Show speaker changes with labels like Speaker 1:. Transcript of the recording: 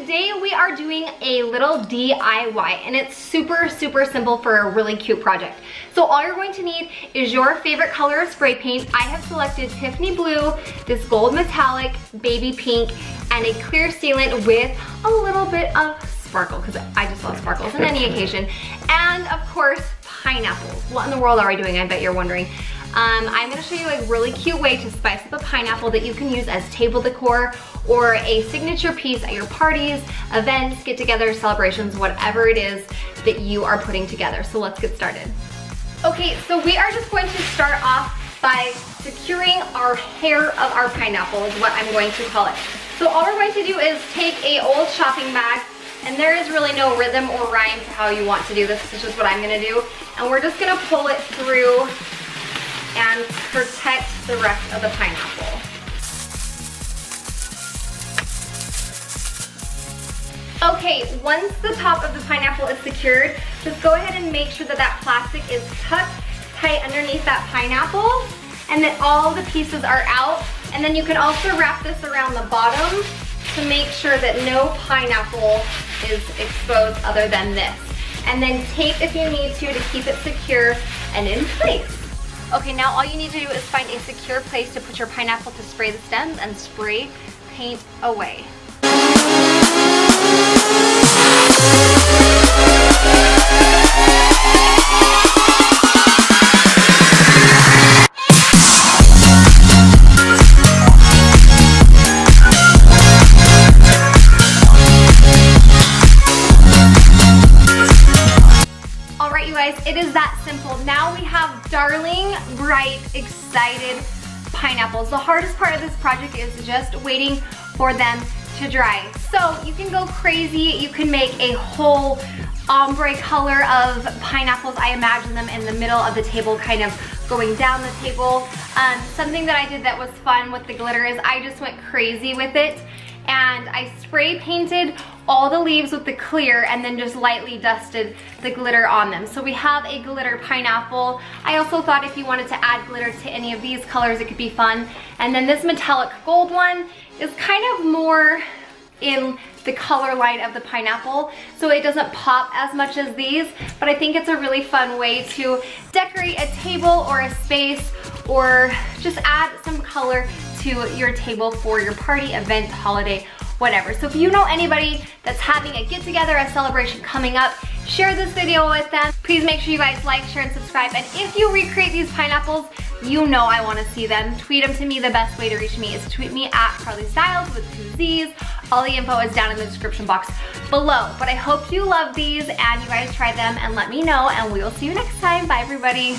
Speaker 1: today we are doing a little DIY and it's super, super simple for a really cute project. So all you're going to need is your favorite color of spray paint. I have selected Tiffany Blue, this gold metallic, baby pink, and a clear sealant with a little bit of sparkle because I just love sparkles on any occasion. And of course, pineapples. What in the world are we doing? I bet you're wondering. Um, I'm gonna show you a really cute way to spice up a pineapple that you can use as table decor or a signature piece at your parties, events, get-togethers, celebrations, whatever it is that you are putting together. So let's get started. Okay, so we are just going to start off by securing our hair of our pineapple is what I'm going to call it. So all we're going to do is take a old shopping bag and there is really no rhythm or rhyme to how you want to do this. This is just what I'm gonna do. And we're just gonna pull it through and protect the rest of the pineapple. Okay, once the top of the pineapple is secured, just go ahead and make sure that that plastic is tucked tight underneath that pineapple and that all the pieces are out. And then you can also wrap this around the bottom to make sure that no pineapple is exposed other than this. And then tape if you need to to keep it secure and in place. Okay, now all you need to do is find a secure place to put your pineapple to spray the stems and spray paint away. Guys, it is that simple. Now we have darling, bright, excited pineapples. The hardest part of this project is just waiting for them to dry. So you can go crazy, you can make a whole ombre color of pineapples. I imagine them in the middle of the table, kind of going down the table. Um, something that I did that was fun with the glitter is I just went crazy with it and I spray painted all the leaves with the clear and then just lightly dusted the glitter on them. So we have a glitter pineapple. I also thought if you wanted to add glitter to any of these colors, it could be fun. And then this metallic gold one is kind of more in the color line of the pineapple so it doesn't pop as much as these but I think it's a really fun way to decorate a table or a space or just add some color to your table for your party, event, holiday, whatever. So if you know anybody that's having a get together, a celebration coming up, share this video with them. Please make sure you guys like, share, and subscribe. And if you recreate these pineapples, you know I wanna see them. Tweet them to me. The best way to reach me is tweet me at Carlie Stylez with two Z's. All the info is down in the description box below. But I hope you love these and you guys try them and let me know and we will see you next time. Bye everybody.